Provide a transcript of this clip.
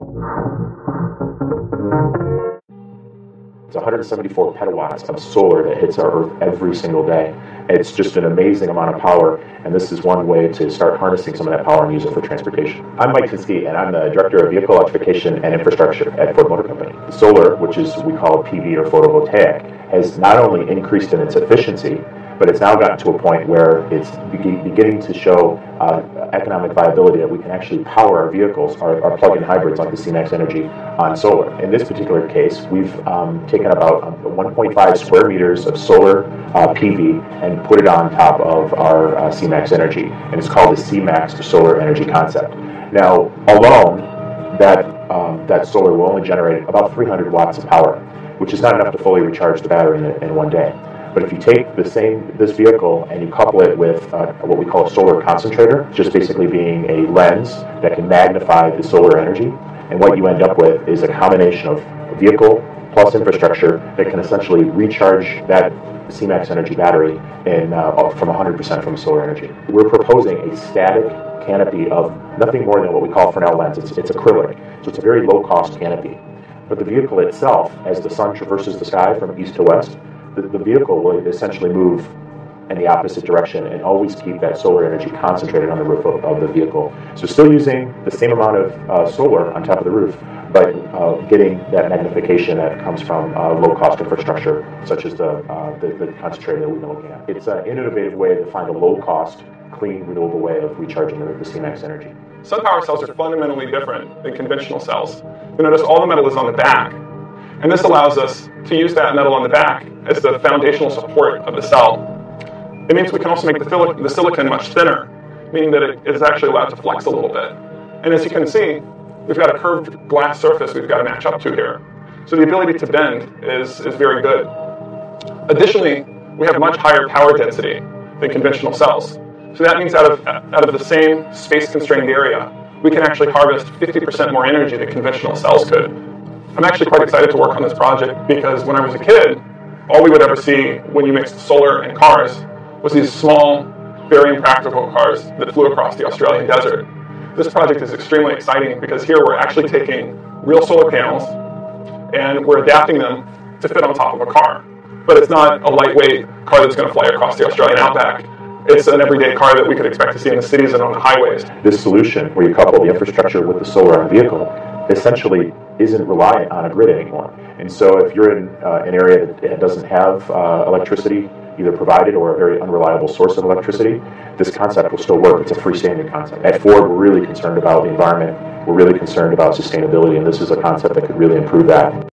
It's 174 petawatts of solar that hits our Earth every single day. It's just an amazing amount of power, and this is one way to start harnessing some of that power and use it for transportation. I'm Mike Tinskey, and I'm the Director of Vehicle Electrification and Infrastructure at Ford Motor Company. Solar, which is we call PV or photovoltaic, has not only increased in its efficiency, but it's now gotten to a point where it's beginning to show uh, economic viability that we can actually power our vehicles, our, our plug-in hybrids like the C-Max Energy, on solar. In this particular case, we've um, taken about um, 1.5 square meters of solar uh, PV and put it on top of our uh, C-Max Energy, and it's called the C-Max Solar Energy Concept. Now, alone, that um, that solar will only generate about 300 watts of power, which is not enough to fully recharge the battery in, in one day. But if you take the same this vehicle and you couple it with uh, what we call a solar concentrator, just basically being a lens that can magnify the solar energy, and what you end up with is a combination of a vehicle plus infrastructure that can essentially recharge that C-Max Energy battery in, uh, from 100% from solar energy. We're proposing a static canopy of nothing more than what we call Fresnel lens. It's, it's acrylic, so it's a very low-cost canopy. But the vehicle itself, as the sun traverses the sky from east to west, the, the vehicle will essentially move in the opposite direction and always keep that solar energy concentrated on the roof of, of the vehicle. So still using the same amount of uh, solar on top of the roof, but uh, getting that magnification that comes from uh, low-cost infrastructure, such as the, uh, the, the, concentrator that we've been looking at. It's an innovative way to find a low-cost, clean, renewable way of recharging the, the C-Max energy. SunPower cells are fundamentally different than conventional cells. You notice all the metal is on the back, and this allows us to use that metal on the back as the foundational support of the cell. It means we can also make the, the silicon much thinner, meaning that it is actually allowed to flex a little bit. And as you can see, we've got a curved glass surface we've got to match up to here. So the ability to bend is, is very good. Additionally, we have much higher power density than conventional cells. So that means out of, out of the same space-constrained area, we can actually harvest 50% more energy than conventional cells could. I'm actually quite excited to work on this project because when I was a kid, all we would ever see when you mixed solar and cars was these small, very impractical cars that flew across the Australian desert. This project is extremely exciting because here we're actually taking real solar panels and we're adapting them to fit on top of a car. But it's not a lightweight car that's going to fly across the Australian outback. It's an everyday car that we could expect to see in the cities and on the highways. This solution, where you couple the infrastructure with the solar on vehicle, essentially isn't reliant on a grid anymore. And so if you're in uh, an area that doesn't have uh, electricity either provided or a very unreliable source of electricity, this concept will still work. It's a freestanding concept. At Ford, we're really concerned about the environment. We're really concerned about sustainability, and this is a concept that could really improve that.